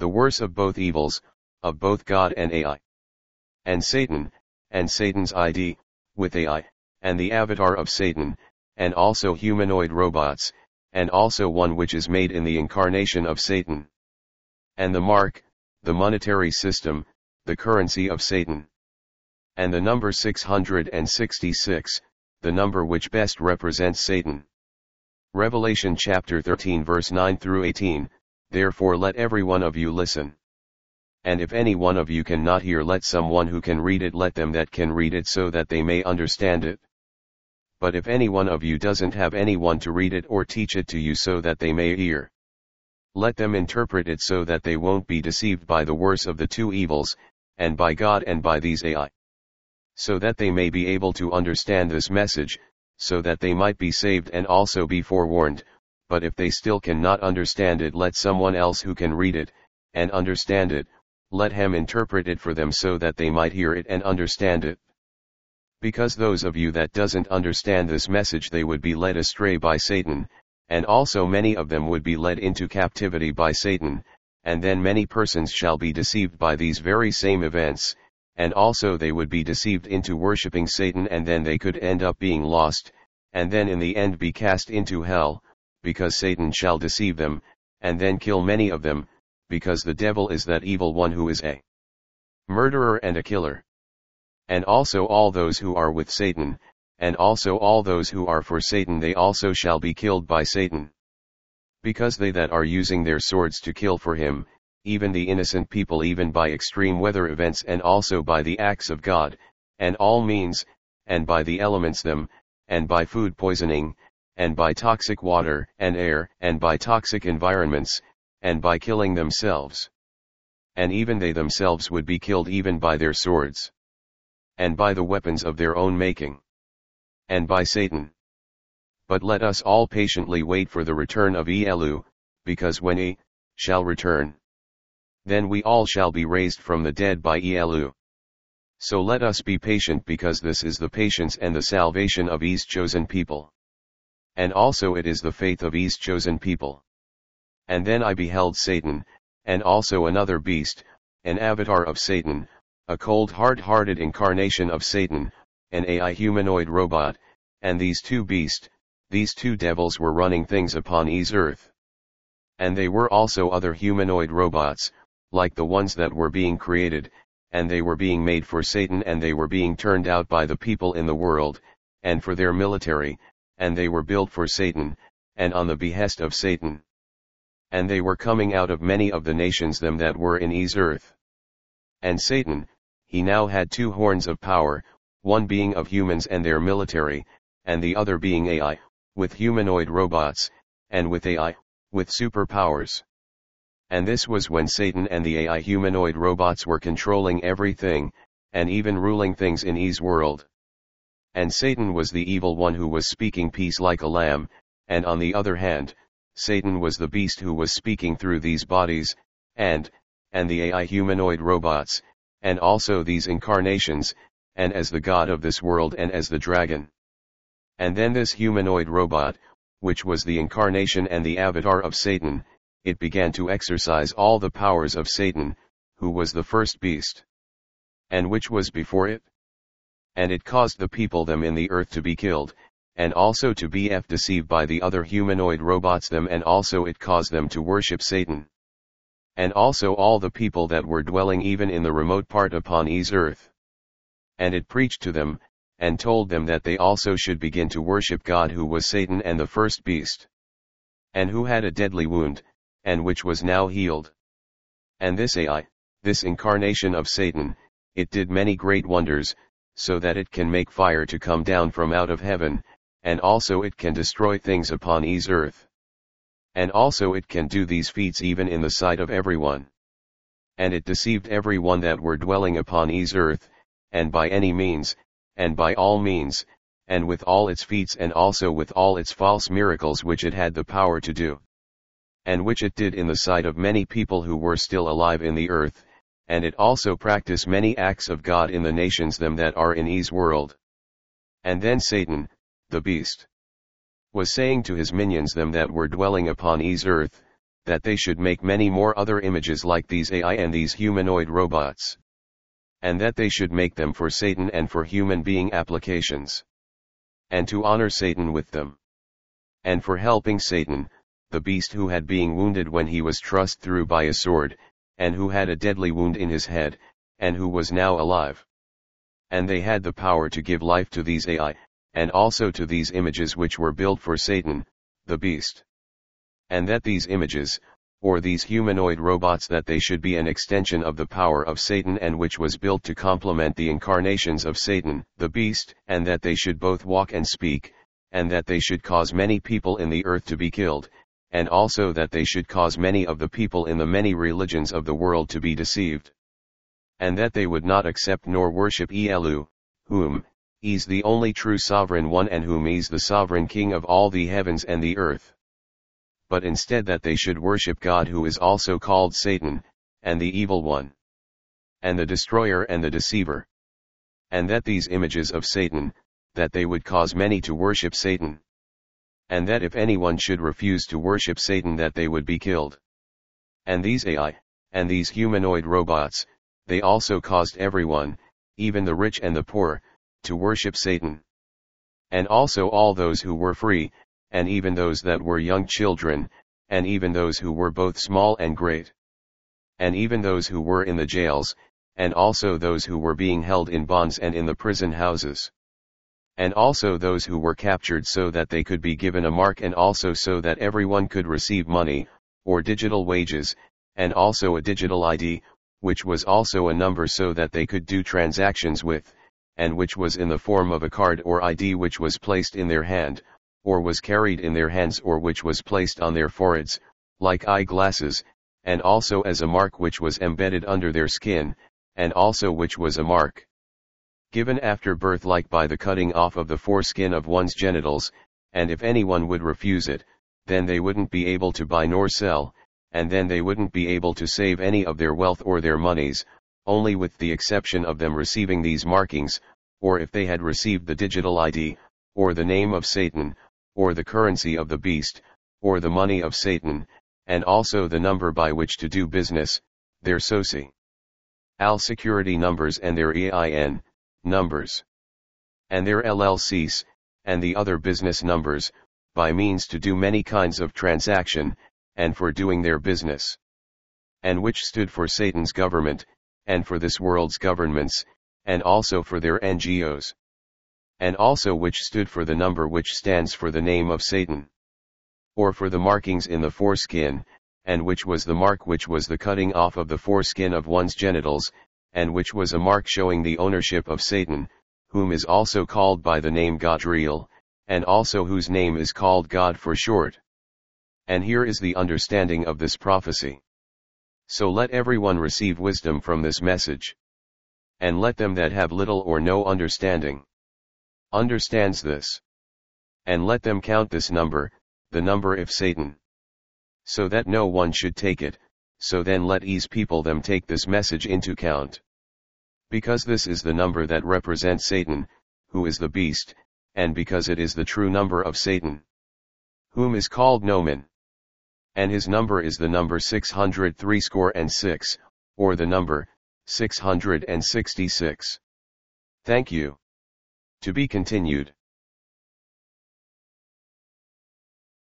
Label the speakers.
Speaker 1: the worse of both evils, of both God and AI. And Satan, and Satan's ID, with AI, and the avatar of Satan, and also humanoid robots, and also one which is made in the incarnation of Satan. And the mark, the monetary system, the currency of Satan. And the number 666, the number which best represents Satan. Revelation chapter 13 verse 9 through 18, therefore let every one of you listen. And if any one of you cannot hear let someone who can read it let them that can read it so that they may understand it. But if any one of you doesn't have anyone to read it or teach it to you so that they may hear. Let them interpret it so that they won't be deceived by the worse of the two evils, and by God and by these AI. So that they may be able to understand this message, so that they might be saved and also be forewarned, but if they still cannot understand it let someone else who can read it, and understand it, let him interpret it for them so that they might hear it and understand it. Because those of you that doesn't understand this message they would be led astray by Satan, and also many of them would be led into captivity by Satan, and then many persons shall be deceived by these very same events, and also they would be deceived into worshipping Satan and then they could end up being lost, and then in the end be cast into hell, because Satan shall deceive them, and then kill many of them, because the devil is that evil one who is a murderer and a killer. And also all those who are with Satan, and also all those who are for Satan they also shall be killed by Satan. Because they that are using their swords to kill for him, even the innocent people even by extreme weather events and also by the acts of God, and all means, and by the elements them, and by food poisoning, and by toxic water and air, and by toxic environments, and by killing themselves. And even they themselves would be killed even by their swords. And by the weapons of their own making. And by Satan. But let us all patiently wait for the return of Elu, because when he shall return, then we all shall be raised from the dead by Elu. So let us be patient because this is the patience and the salvation of E's chosen people. And also it is the faith of E's chosen people. And then I beheld Satan, and also another beast, an avatar of Satan, a cold hard-hearted incarnation of Satan, an AI humanoid robot, and these two beasts, these two devils were running things upon E's earth. And they were also other humanoid robots, like the ones that were being created, and they were being made for Satan and they were being turned out by the people in the world, and for their military, and they were built for Satan, and on the behest of Satan and they were coming out of many of the nations them that were in E's earth. And Satan, he now had two horns of power, one being of humans and their military, and the other being AI, with humanoid robots, and with AI, with superpowers. And this was when Satan and the AI humanoid robots were controlling everything, and even ruling things in E's world. And Satan was the evil one who was speaking peace like a lamb, and on the other hand, Satan was the beast who was speaking through these bodies, and, and the AI humanoid robots, and also these incarnations, and as the god of this world and as the dragon. And then this humanoid robot, which was the incarnation and the avatar of Satan, it began to exercise all the powers of Satan, who was the first beast. And which was before it? And it caused the people them in the earth to be killed, and also to be deceived by the other humanoid robots them and also it caused them to worship Satan. And also all the people that were dwelling even in the remote part upon E's earth. And it preached to them, and told them that they also should begin to worship God who was Satan and the first beast. And who had a deadly wound, and which was now healed. And this AI, this incarnation of Satan, it did many great wonders, so that it can make fire to come down from out of heaven, and also it can destroy things upon E's earth. And also it can do these feats even in the sight of everyone. And it deceived everyone that were dwelling upon E's earth, and by any means, and by all means, and with all its feats and also with all its false miracles which it had the power to do. And which it did in the sight of many people who were still alive in the earth, and it also practiced many acts of God in the nations them that are in E's world. And then Satan, the beast, was saying to his minions them that were dwelling upon E's earth, that they should make many more other images like these AI and these humanoid robots. And that they should make them for Satan and for human being applications. And to honor Satan with them. And for helping Satan, the beast who had being wounded when he was thrust through by a sword, and who had a deadly wound in his head, and who was now alive. And they had the power to give life to these AI, and also to these images which were built for Satan, the beast and that these images, or these humanoid robots that they should be an extension of the power of Satan and which was built to complement the incarnations of Satan, the beast, and that they should both walk and speak, and that they should cause many people in the earth to be killed, and also that they should cause many of the people in the many religions of the world to be deceived. And that they would not accept nor worship Elu, whom, is the only true sovereign one and whom is the sovereign king of all the heavens and the earth but instead that they should worship God who is also called Satan, and the evil one, and the destroyer and the deceiver. And that these images of Satan, that they would cause many to worship Satan. And that if anyone should refuse to worship Satan that they would be killed. And these AI, and these humanoid robots, they also caused everyone, even the rich and the poor, to worship Satan. And also all those who were free, and even those that were young children, and even those who were both small and great. And even those who were in the jails, and also those who were being held in bonds and in the prison houses. And also those who were captured so that they could be given a mark and also so that everyone could receive money, or digital wages, and also a digital ID, which was also a number so that they could do transactions with, and which was in the form of a card or ID which was placed in their hand, or was carried in their hands or which was placed on their foreheads, like eyeglasses, and also as a mark which was embedded under their skin, and also which was a mark given after birth like by the cutting off of the foreskin of one's genitals, and if anyone would refuse it, then they wouldn't be able to buy nor sell, and then they wouldn't be able to save any of their wealth or their monies, only with the exception of them receiving these markings, or if they had received the digital ID, or the name of Satan, or the currency of the beast, or the money of Satan, and also the number by which to do business, their SOCI. AL security numbers and their EIN, numbers. And their LLCs, and the other business numbers, by means to do many kinds of transaction, and for doing their business. And which stood for Satan's government, and for this world's governments, and also for their NGOs and also which stood for the number which stands for the name of Satan. Or for the markings in the foreskin, and which was the mark which was the cutting off of the foreskin of one's genitals, and which was a mark showing the ownership of Satan, whom is also called by the name Godriel, and also whose name is called God for short. And here is the understanding of this prophecy. So let everyone receive wisdom from this message. And let them that have little or no understanding understands this. And let them count this number, the number of Satan. So that no one should take it, so then let E's people them take this message into count. Because this is the number that represents Satan, who is the beast, and because it is the true number of Satan. Whom is called Nomen. And his number is the number 603 score and 6, or the number, 666. Thank you. To be continued.